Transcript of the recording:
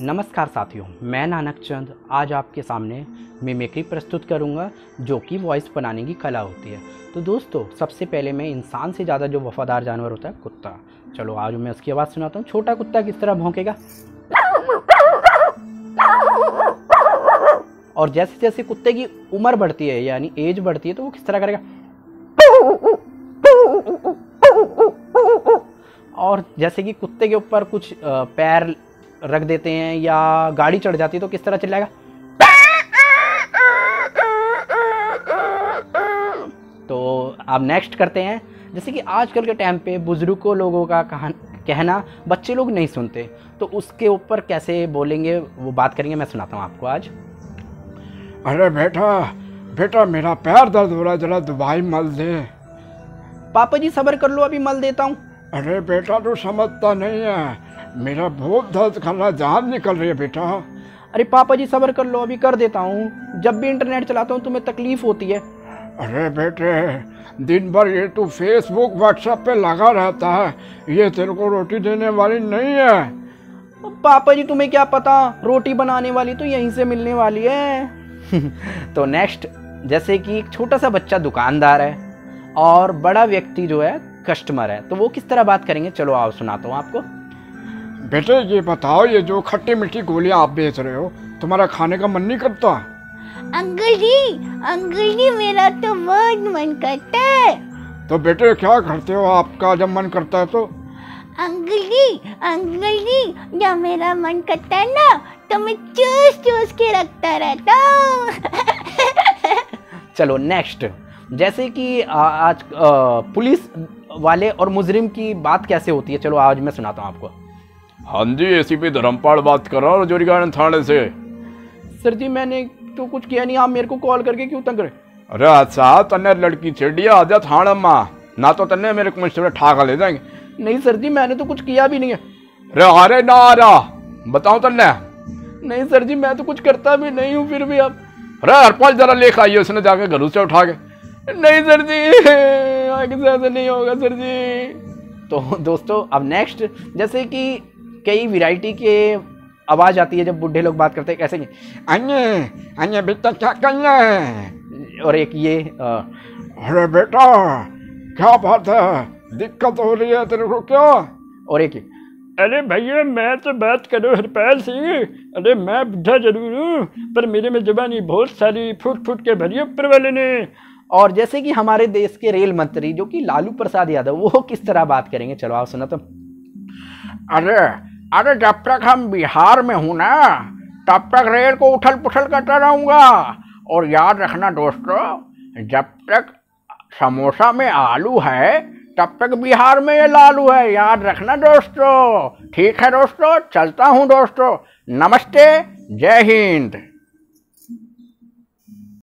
नमस्कार साथियों, मैं नानक चंद आज आपके सामने मिमिक्री प्रस्तुत करूँगा, जो कि वॉइस बनाने की कला होती है। तो दोस्तों, सबसे पहले मैं इंसान से ज़्यादा जो वफादार जानवर होता है, कुत्ता। चलो, आज मैं उसकी आवाज़ सुनाता हूँ। छोटा कुत्ता किस तरह भोंकेगा? और जैसे जैसे कुत्ते की उम्र बढ़ती है, यानी एज बढ़ती है तो वो किस तरह करेगा? और जैसे कि कुत्ते के ऊपर कुछ पैर रख देते हैं या गाड़ी चढ़ जाती है तो किस तरह चिल्लाएगा? तो अब नेक्स्ट करते हैं। जैसे कि आजकल के टाइम पे बुज़ुर्गों लोगों का कहना बच्चे लोग नहीं सुनते। तो उसके ऊपर कैसे बोलेंगे वो बात करेंगे। मैं सुनाता हूँ आपको आज। अरे बेटा बेटा मेरा पैर दर्द हो रहा है जरा दवाई मल दे। पापा जी सबर कर लो अभी मल देता हूँ। अरे बेटा तू समझता नहीं है। मेरा बहुत दर्द है जान निकल रही है बेटा। अरे पापा जी सब्र कर लो अभी कर देता हूँ। जब भी इंटरनेट चलाता हूँ तुम्हें तकलीफ़ होती है। अरे बेटे दिन भर ये तू फेसबुक व्हाट्सएप पे लगा रहता है। ये तेरे को रोटी देने वाली नहीं है। पापा जी तुम्हें क्या पता? रोटी बनाने वाली तो यहीं से मिलने वाली है। तो नेक्स्ट जैसे कि एक छोटा सा बच्चा दुकानदार है और बड़ा व्यक्ति जो है कस्टमर है तो वो किस तरह बात करेंगे? चलो आओ सुनाता हूँ आपको। बेटे ये बताओ ये जो खट्टी मीठी गोलियाँ आप बेच रहे हो तुम्हारा खाने का मन नहीं करता? अंकल जी अंकल जी मेरा तो बहुत मन करता है। तो बेटे क्या करते हो आपका जब मन करता है तो? अंकल जी अंकल जी जब मेरा मन करता है ना तो मैं चूस चूस के रखता रहता हूँ। चलो नेक्स्ट जैसे कि आ, आज आ, पुलिस वाले और मुजरिम की बात कैसे होती है? चलो आज मैं सुनाता हूँ आपको। हाँ जी एसीपी धर्मपाल बात कर रहा हूँ जोरीगार्डन थाने से। सर जी मैंने तो कुछ किया नहीं। आप मेरे को कॉल करके क्यों तंग रहे अरे अच्छा तन्ने लड़की छेड़िया आजा थाने माँ। ना तो तन्ने मेरे को मुझसे ठाका ले जाएँगे। नहीं सर जी मैंने तो कुछ किया भी नहीं है। अरे अरे ना आ रहा। बताओ तन्ने। नहीं सर जी मैं तो कुछ करता भी नहीं हूँ फिर भी आप अरे हरपाल जरा लेकर आइए उसने जाके घर से उठा के। नहीं सर जी आगे से ऐसा नहीं होगा सर जी। तो दोस्तों अब नेक्स्ट जैसे कि कई वैरायटी के आवाज़ आती है जब बूढ़े लोग बात करते हैं कैसे अन्य अन्य बेटा क्या करना है? और एक ये अरे बेटा क्या बात है? दिक्कत हो रही है तेरे को क्या? और एक अरे भैया मैं तो बात करो हरपाल सिंह। अरे मैं बुढ़ा ज़रूर हूँ पर मेरे में जबानी बहुत सारी फुट फुट के भरी ऊपर वाले ने। और जैसे कि हमारे देश के रेल मंत्री जो कि लालू प्रसाद यादव वो किस तरह बात करेंगे? चलो आप सुना तो। अरे अरे जब तक हम बिहार में हूँ ना, तब तक रेल को उठल पुथल करता रहूँगा। और याद रखना दोस्तों, जब तक समोसा में आलू है, तब तक बिहार में ये लालू है। याद रखना दोस्तों। ठीक है दोस्तों, चलता हूँ दोस्तों। नमस्ते, जय हिंद।